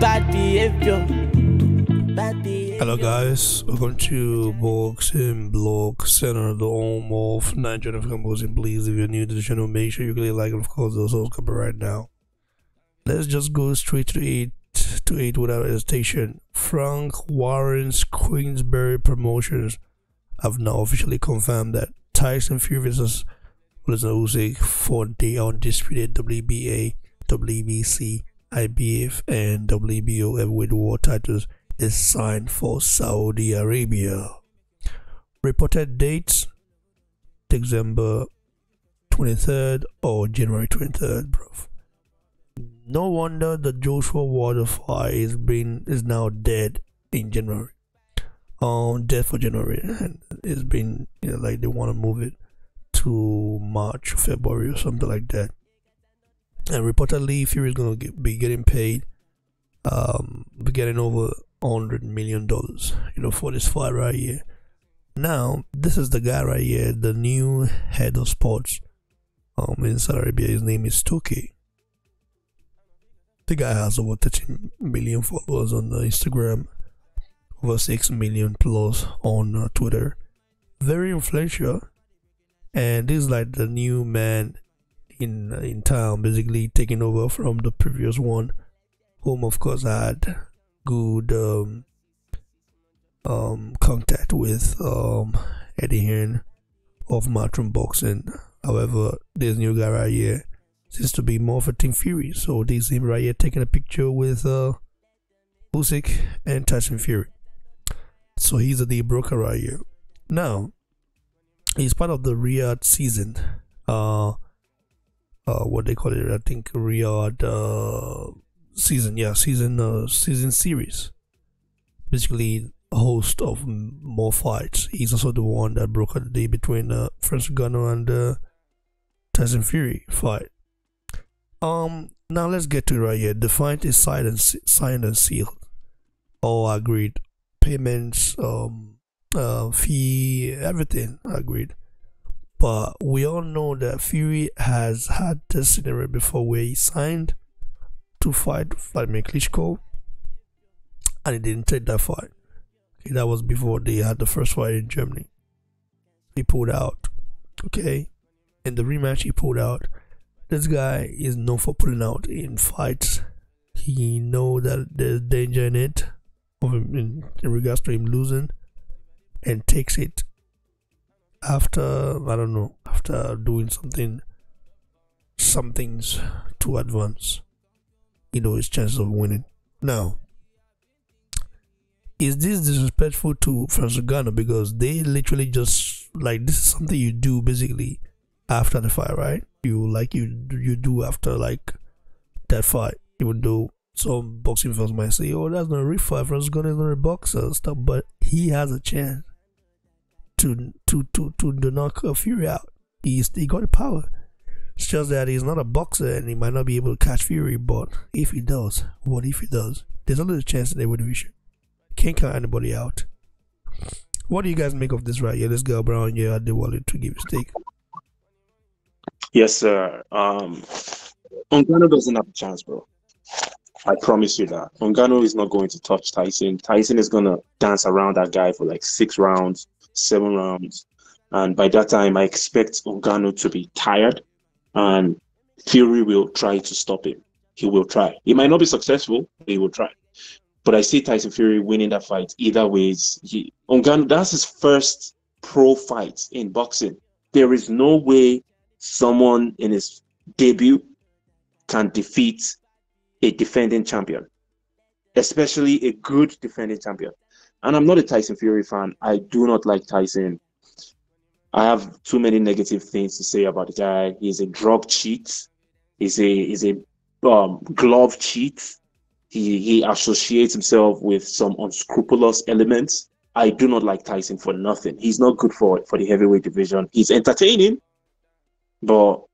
Bad behavior. Bad behavior. Hello guys, welcome to Boxing Block Center, the home of Nigerian African boxing. Please, if you're new to the channel, make sure you click like and of course the subscribe right now. Let's just go straight to it to it without hesitation. Frank Warren's Queensberry Promotions have now officially confirmed that Tyson Fury. Alexander Usyk for the undisputed WBA, WBC, IBF, and WBO heavyweight war titles is signed for Saudi Arabia. Reported dates December 23rd or January 23rd, bro. No wonder the Joshua fight is been is now dead in January. Um, dead for January, and it's been you know, like they want to move it to March, February, or something like that. And reportedly, Fury is gonna be getting paid, um, getting over hundred million dollars, you know, for this fight right here. Now, this is the guy right here, the new head of sports, um, in Saudi Arabia. His name is Turki. The guy has over 13 million followers on uh, Instagram, over 6 million plus on uh, Twitter. Very influential, and this is like the new man in in town, basically taking over from the previous one, whom of course had good um, um, contact with um, Eddie Hearn of Matchroom Boxing. However, this new guy right here seems to be more of a Team Fury. So this him right here taking a picture with uh, Usyk and Tyson Fury. So he's a deal broker right here. Now, he's part of the Riyadh season. Uh, uh, what they call it? I think Riyadh uh, season. Yeah, season uh, season series. Basically, a host of more fights. He's also the one that brokered the day between uh, Francis Ngannou and uh, Tyson Fury fight. Um, now let's get to right here. The fight is signed and signed and sealed. All agreed. Payments, um, uh, fee, everything agreed. But we all know that Fury has had this scenario before where he signed to fight Vladimir Klitschko and he didn't take that fight. Okay, that was before they had the first fight in Germany. He pulled out. Okay. In the rematch, he pulled out this guy is known for pulling out in fights. He know that there's danger in it, in regards to him losing, and takes it after I don't know after doing something, something's too advanced. You know his chances of winning. Now, is this disrespectful to Francis Ngannou because they literally just like this is something you do basically after the fight, right? You like you you do after like that fight, even though some boxing fans might say, "Oh, that's not a real fight. Francis Ngannou is not a boxer stuff," but he has a chance to to to to, knock Fury out. He's he got the power. It's just that he's not a boxer and he might not be able to catch Fury. But if he does, what if he does? There's a little chance in every division. Can't count anybody out. What do you guys make of this right here? Let's go around here at the wallet to give his stake. Yes, sir. Um, Ngannou doesn't have a chance, bro. I promise you that. Ngannou is not going to touch Tyson. Tyson is going to dance around that guy for like six rounds, seven rounds. And by that time, I expect Ngannou to be tired and Fury will try to stop him. He will try. He might not be successful, he will try. But I see Tyson Fury winning that fight either ways. He, Ngannou, that's his first pro fight in boxing. There is no way someone in his debut can defeat a defending champion, especially a good defending champion. And I'm not a Tyson Fury fan. I do not like Tyson. I have too many negative things to say about the guy. He's a drug cheat. He's a he's a um, glove cheat. He he associates himself with some unscrupulous elements. I do not like Tyson for nothing. He's not good for for the heavyweight division. He's entertaining, but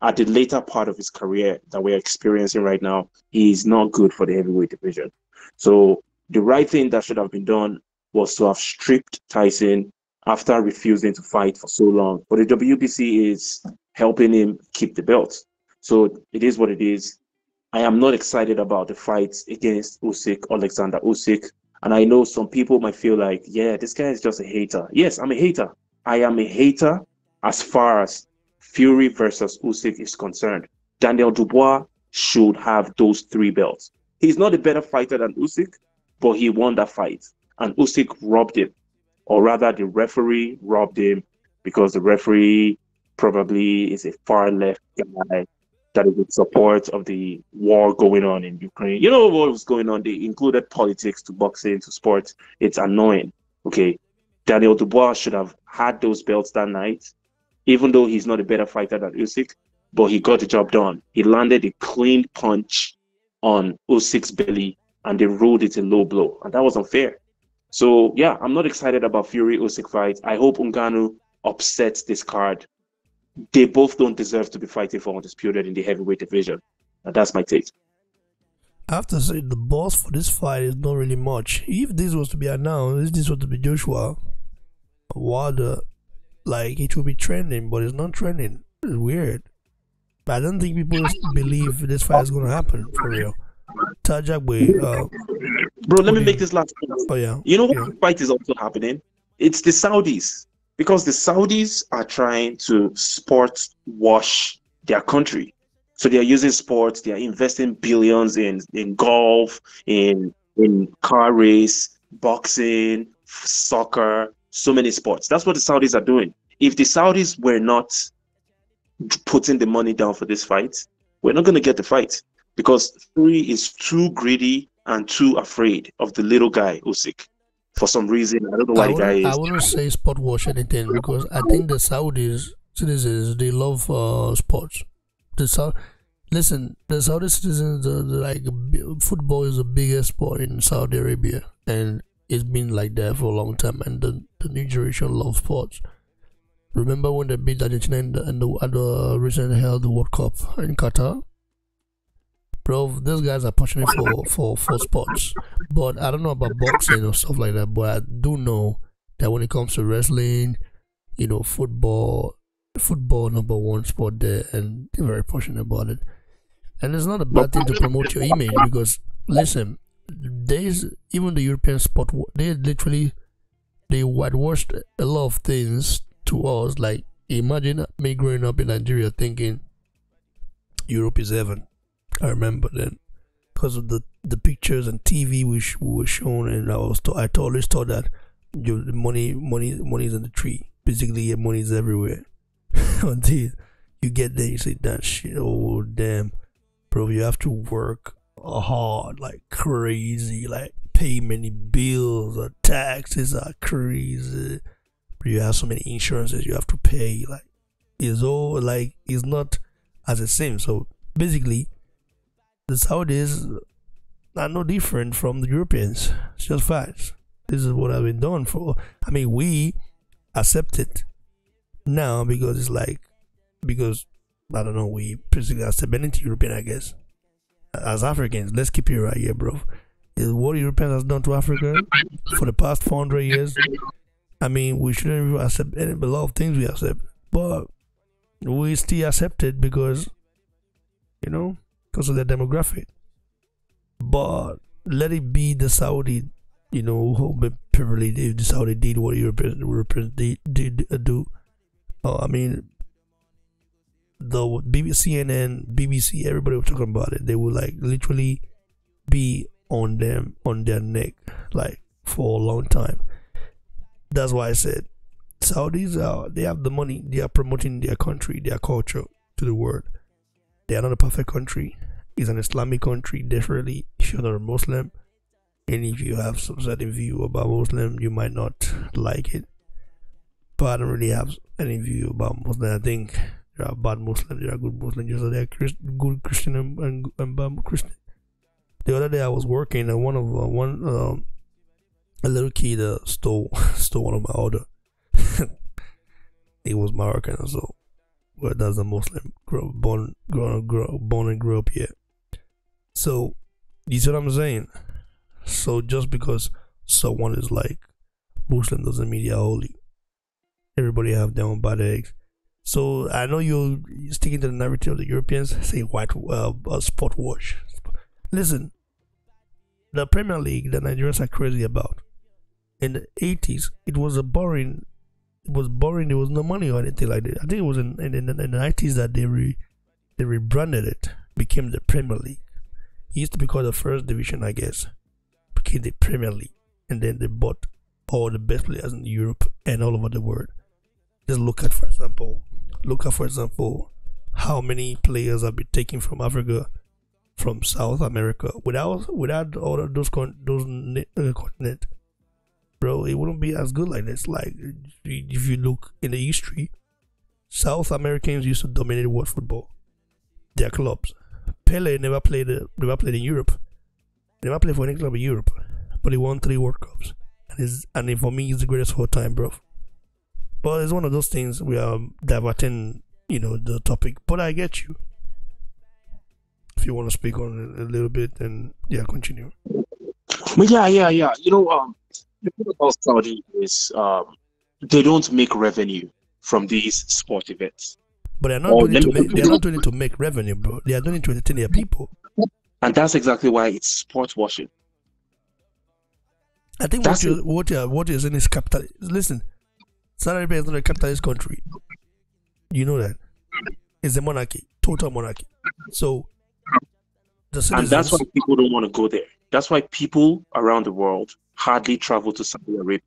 at the later part of his career that we're experiencing right now, he's not good for the heavyweight division. So the right thing that should have been done was to have stripped Tyson after refusing to fight for so long. But the WBC is helping him keep the belt. So it is what it is. I am not excited about the fight against Usyk, Alexander Usyk. And I know some people might feel like, yeah, this guy is just a hater. Yes, I'm a hater. I am a hater as far as Fury versus Usyk is concerned. Daniel Dubois should have those three belts. He's not a better fighter than Usyk, but he won that fight. And Usyk robbed him. Or rather, the referee robbed him because the referee probably is a far left guy that is in support of the war going on in Ukraine. You know what was going on? They included politics to boxing to sports. It's annoying. Okay. Daniel Dubois should have had those belts that night, even though he's not a better fighter than Usyk, but he got the job done. He landed a clean punch on Usyk's belly and they ruled it a low blow. And that was unfair. So yeah, I'm not excited about Fury Usyk fight. I hope Ngannou upsets this card they both don't deserve to be fighting for undisputed in the heavyweight division. And that's my take. I have to say the boss for this fight is not really much. If this was to be announced, if this was to be Joshua Wilder, like it would be trending, but it's not trending. It's weird. But I don't think people believe this fight is gonna happen for real. Tajagbe, uh, bro, let me make this last point. Oh yeah, you know what yeah. fight is also happening? It's the Saudis because the Saudis are trying to sports wash their country. So they are using sports, they are investing billions in, in golf, in in car race, boxing, soccer, so many sports. That's what the Saudis are doing. If the Saudis were not putting the money down for this fight, we're not going to get the fight because three is too greedy and too afraid of the little guy, Usyk for some reason. I don't know why I the guy is. I wouldn't say sport wash anything because I think the Saudis citizens they love uh, sports. The South, listen, the Saudi citizens are like football is the biggest sport in Saudi Arabia, and it's been like that for a long time. And the, the new generation love sports. Remember when they beat Argentina in the, in the, at the recently held World Cup in Qatar? Bro, these guys are passionate for, for, for sports. But I don't know about boxing or stuff like that. But I do know that when it comes to wrestling, you know, football, football number one sport there, and they're very passionate about it. And it's not a bad thing to promote your image because listen, there's even the European sport. They literally they whitewashed a lot of things to us. Like imagine me growing up in Nigeria thinking Europe is heaven. I remember then because of the the pictures and TV we were shown, and I was to- I always thought that the money money money is in the tree. Basically, your money is everywhere until you get there. You say that shit. Oh damn, bro! You have to work hard like crazy, like pay many bills. Or taxes are crazy. You have so many insurances you have to pay. Like it's all like it's not as it seems. So basically the Saudis are no different from the Europeans. It's just facts. This is what I've been doing for. I mean, we accept it now because it's like because I don't know. We basically accept anything European, I guess. As Africans, let's keep it right here, bro. Is what Europeans has done to Africa for the past 400 years. I mean, we shouldn't even accept any, a lot of things we accept, but we still accept it because, you know, because of their demographic. But let it be the Saudi, you know, who privileged if the Saudi did what Europeans did, did uh, do. Uh, I mean, the BBC, CNN, BBC, everybody was talking about it. They would like literally be on them, on their neck, like for a long time. That's why I said Saudis are they have the money. They are promoting their country, their culture to the world. They are not a perfect country. It's an Islamic country, definitely. If you're not a Muslim, and if you have some certain view about Muslim, you might not like it. But I don't really have any view about Muslim. I think there are bad Muslims, there are good Muslims, just there are Christ, good Christian and, and, and, bad Christian. The other day I was working and one of uh, one um, a little kid uh, stole stole one of my order. it was Moroccan, so well, that's a Muslim, grow, born, grow, grow, born and grew up here. So, you see what I'm saying? So, just because someone is like Muslim doesn't mean they're holy. Everybody have their own bad eggs. So, I know you're sticking to the narrative of the Europeans, say white uh, uh, sport wash. listen, the Premier League that Nigerians are crazy about. In the eighties, it was a boring. It was boring. There was no money or anything like that. I think it was in in, in, in the nineties that they re, they rebranded it, became the Premier League. It used to be called the First Division, I guess. Became the Premier League, and then they bought all the best players in Europe and all over the world. Just look at, for example, look at, for example, how many players have been taken from Africa, from South America, without without all of those con- those uh, continent, bro. It wouldn't be as good like this. Like if you look in the history, South Americans used to dominate world football. Their clubs. Pele never played never played in Europe. Never played for any club in Europe, but he won three World Cups, and is and for me, he's the greatest of all time, bro. But it's one of those things we are diverting, you know, the topic. But I get you. If you want to speak on it a little bit, then yeah, continue. But yeah, yeah, yeah. You know, um, the thing about Saudi is um, they don't make revenue from these sport events. But they're not doing it to make. They're not doing it to make revenue, bro. They are doing it to entertain their people. And that's exactly why it's sport washing. I think That's what you what you what you're saying is capital. Listen, Saudi Arabia is not a capitalist country. You know that. It's a monarchy, total monarchy. So And that's why people don't want to go there. That's why people around the world hardly travel to Saudi Arabia.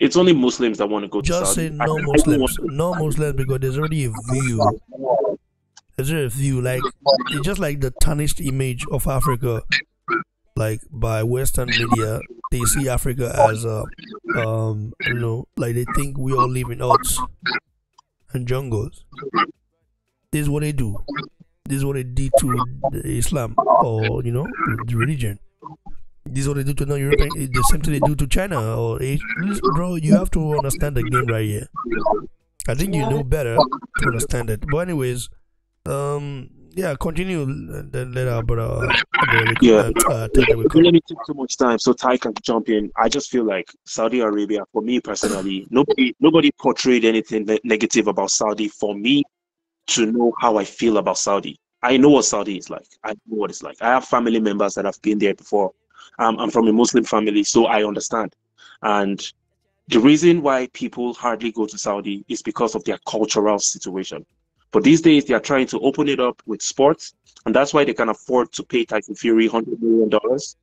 It's only Muslims that want to go to just say no Muslims, no Muslims because there's already a view. There's already a view like it's just like the tarnished image of Africa, like by Western media. They see Africa as a, um, you know, like they think we all live in huts and jungles. This is what they do. This is what they did to the Islam or you know the religion. This is what they do to non-European. The same thing they do to China or Asia. Bro. You have to understand the game right here. I think you know better to understand it. But anyways, um, yeah, continue. Then let our brother, uh, Yeah. uh, tell them we Don't let me take too much time so Ty can jump in. I just feel like Saudi Arabia, for me personally, nobody nobody portrayed anything negative about Saudi for me to know how I feel about Saudi. I know what Saudi is like. I know what it's like. I have family members that have been there before. Um, I'm from a Muslim family, so I understand. And the reason why people hardly go to Saudi is because of their cultural situation. But these days, they are trying to open it up with sports, and that's why they can afford to pay Tyson Fury hundred million dollars.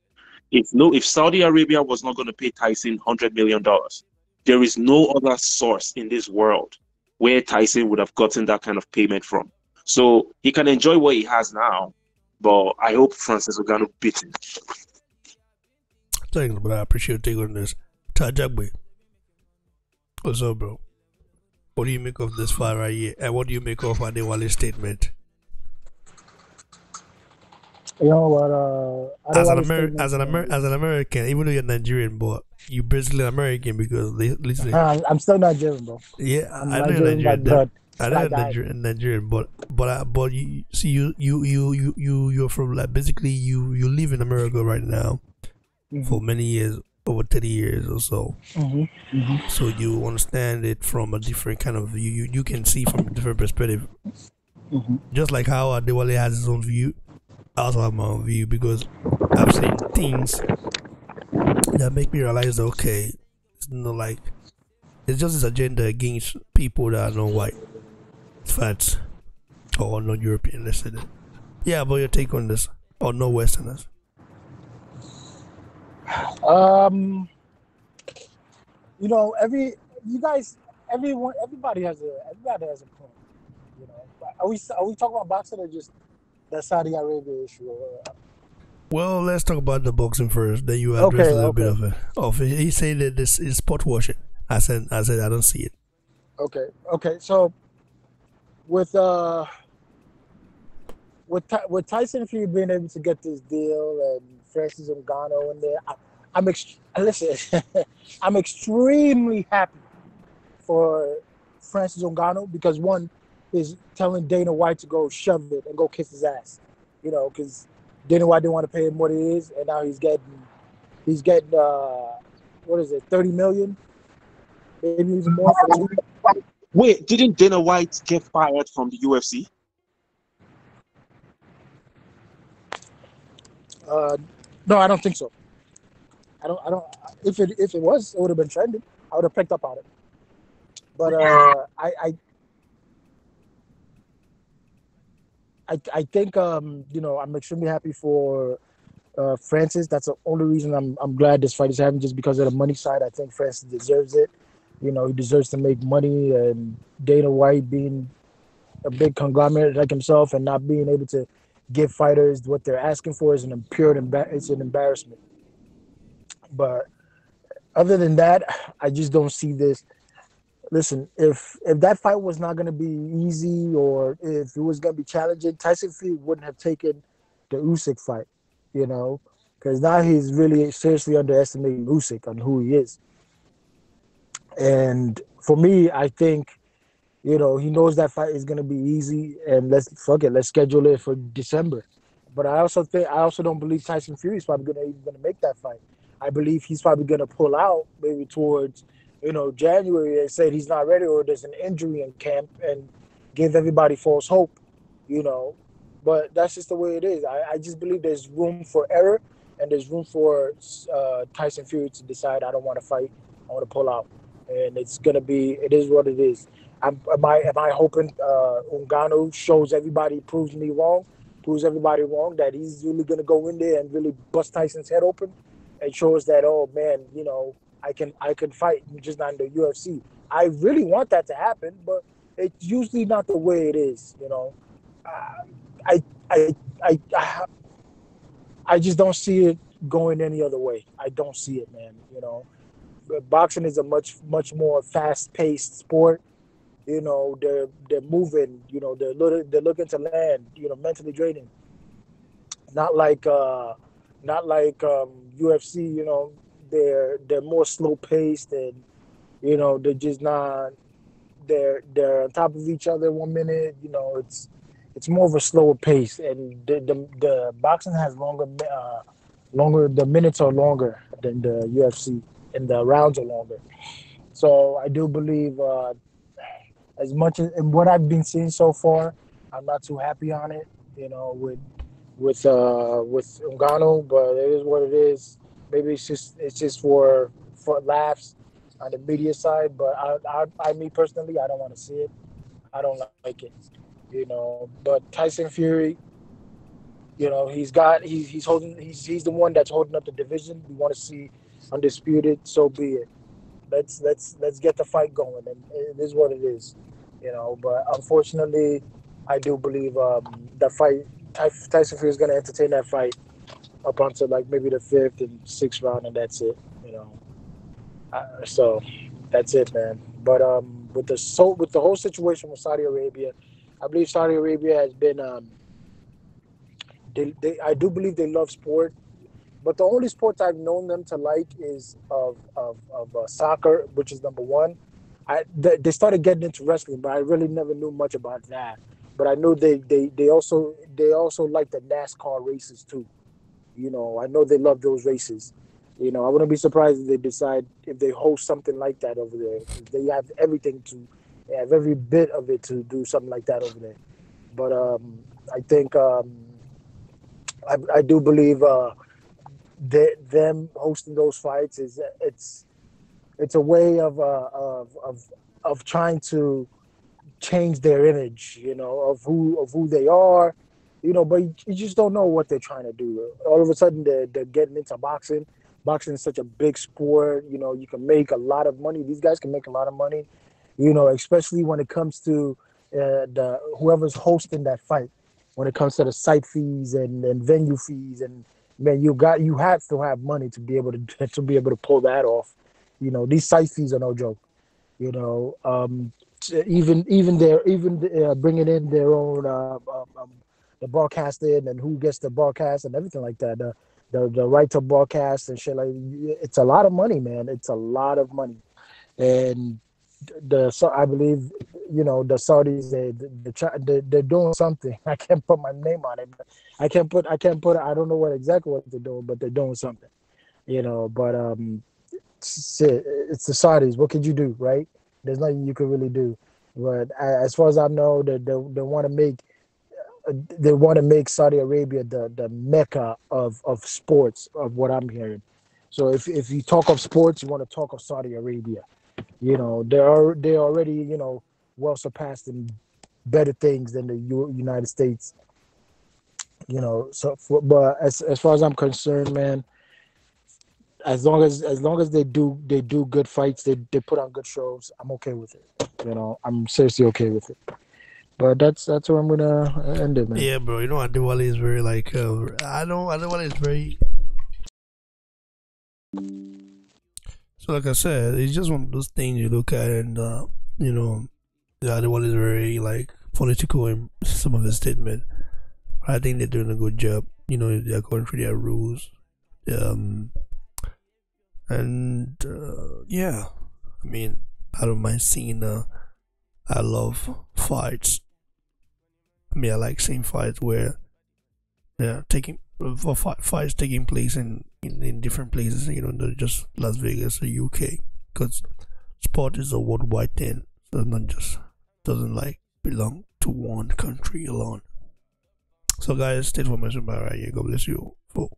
If no, if Saudi Arabia was not going to pay Tyson hundred million dollars, there is no other source in this world where Tyson would have gotten that kind of payment from. So he can enjoy what he has now, but I hope Francis Ngannou beat him. Thanks, but I appreciate you taking this. Tajagbe. What's up, bro? What do you make of this fire right here? And what do you make of Adewale's statement? You know what? Uh, As an Amer- as an uh, Amer- as an American, even though you're Nigerian, but you're basically American because li- listen, I'm, I'm still Nigerian, bro. yeah, I'm I know you're Nigerian Nigerian. blood. I know. Nigerian, Nigerian, but but I, but you see you you you you you you're from like basically you you live in America right now for many years, over thirty years or so. hmm so you understand it from a different kind of view. You, you can see from a different perspective. Mhm. Just like how Adewale has his own view, I also have my own view because I've seen things that make me realize that okay, it's not like it's just this agenda against people that are non-white, fats, or non-European. Let's say that. Yeah, but your take on this, or no Westerners? Um, you know, every you guys, everyone, everybody has a everybody has a point. You know, But are we are we talking about boxing or just the Saudi Arabia issue? Or, Well, let's talk about the boxing first. Then you Okay, address a little bit of it. Of it. He said that this is spot washing. I said, I said, I don't see it. Okay, okay. So with uh with with Tyson Fury being able to get this deal and Francis Ngannou in there, I, I'm ex- listen. I'm extremely happy for Francis Ngannou because one is telling Dana White to go shove it and go kiss his ass, you know, because Dana White didn't want to pay him what it is, and now he's getting he's getting uh what is it, thirty million, maybe even more Wait, didn't Dana White get fired from the UFC? Uh, no, I don't think so. I don't. I don't. If it if it was, it would have been trending. I would have picked up on it. But uh, I, I I I think um, you know I'm extremely happy for uh, Francis. That's the only reason I'm I'm glad this fight is happening, just because of the money side. I think Francis deserves it. You know, he deserves to make money, and Dana White being a big conglomerate like himself and not being able to give fighters what they're asking for is an pure it's an embarrassment. But other than that, I just don't see this. Listen, if if that fight was not going to be easy or if it was going to be challenging, Tyson Fury wouldn't have taken the Usyk fight, you know, because now he's really seriously underestimating Usyk on who he is. And for me, I think, you know, he knows that fight is going to be easy, and let's fuck it, let's schedule it for December. But I also think I also don't believe Tyson Fury is probably going to even to make that fight. I believe he's probably going to pull out maybe towards, you know, January and say he's not ready or there's an injury in camp and give everybody false hope, you know. But that's just the way it is. I, I just believe there's room for error and there's room for uh, Tyson Fury to decide I don't want to fight, I want to pull out, and it's gonna be it is what it is. I'm, am I am I hoping uh, Ngannou shows everybody proves me wrong, proves everybody wrong that he's really gonna go in there and really bust Tyson's head open? and shows that oh man, you know, I can I can fight, just not in the UFC. I really want that to happen, but it's usually not the way it is. You know, uh, I, I I I I just don't see it going any other way. I don't see it, man. You know, boxing is a much much more fast paced sport. You know, they're they're moving. You know, they're looking they're looking to land. You know, mentally draining. Not like uh, not like um, UFC. You know, they're they're more slow paced and you know they're just not they're they're on top of each other one minute. You know, it's it's more of a slower pace, and the the, the boxing has longer uh, longer. The minutes are longer than the UFC, and the rounds are longer. So I do believe, uh, as much as what I've been seeing so far, I'm not too happy on it. You know, with with uh with Ngannou, but it is what it is. Maybe it's just it's just for for laughs on the media side, but I I, I me personally, I don't want to see it. I don't like it, you know. But Tyson Fury, you know, he's got he's he's holding he's he's the one that's holding up the division. We want to see undisputed, so be it. Let's let's let's get the fight going, and it is what it is, you know. But unfortunately, I do believe um, the fight Tyson Fury is going to entertain that fight up until like maybe the fifth and sixth round, and that's it. You know, uh, so that's it, man. But um, with the so with the whole situation with Saudi Arabia, I believe Saudi Arabia has been um, they, they I do believe they love sport, but the only sports I've known them to like is of of, of uh, soccer, which is number one. I they, they started getting into wrestling, but I really never knew much about that. But I know they they they also they also like the NASCAR races too. You know, I know they love those races. You know, I wouldn't be surprised if they decide if they host something like that over there. They have everything to, they have every bit of it to do something like that over there. But um, I think um, I, I do believe uh, they, them hosting those fights is it's it's a way of uh, of of of trying to change their image, you know, of who of who they are, you know. But you just don't know what they're trying to do. All of a sudden, they're they're getting into boxing. Boxing is such a big sport. You know, you can make a lot of money. These guys can make a lot of money. You know, especially when it comes to uh, the whoever's hosting that fight. When it comes to the site fees and, and venue fees, and man, you got you have to have money to be able to to be able to pull that off. You know, these site fees are no joke. You know, um, even even their even uh, bringing in their own uh, um, um, the broadcasting and who gets the broadcast and everything like that. The, the the right to broadcast and shit like it's a lot of money, man. It's a lot of money, and the so I believe you know the Saudis they they they're doing something. I can't put my name on it. I can't put I can't put I don't know what exactly what they're doing, but they're doing something. You know, but um, it's, it's the Saudis. What could you do, right? There's nothing you could really do. But as far as I know, they they, they want to make uh, they want to make Saudi Arabia the the mecca of of sports, of what I'm hearing. So if if you talk of sports, you want to talk of Saudi Arabia. You know, they are they already you know well surpassed in better things than the U- United States. You know, so for, but as as far as I'm concerned, man, as long as as long as they do they do good fights, they they put on good shows, I'm okay with it. You know, I'm seriously okay with it. But that's that's where I'm gonna end it, man. Yeah, bro. You know, Adewale is very like uh, I know Adewale is very. So, like I said, it's just one of those things you look at, and uh, you know, Adewale is very like political in some of his statement. I think they're doing a good job. You know, they're going through their rules, um, and uh, yeah, I mean, I don't mind seeing. Uh, I love fights. I mean, I like seeing fights where yeah, taking for fight, fights taking place in, in in different places. You know, not just Las Vegas or UK, because sport is a worldwide thing. So not just doesn't like belong to one country alone. So, guys, stay for mention by right here. God bless you for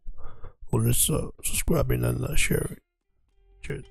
always uh, subscribing and uh, sharing. Cheers.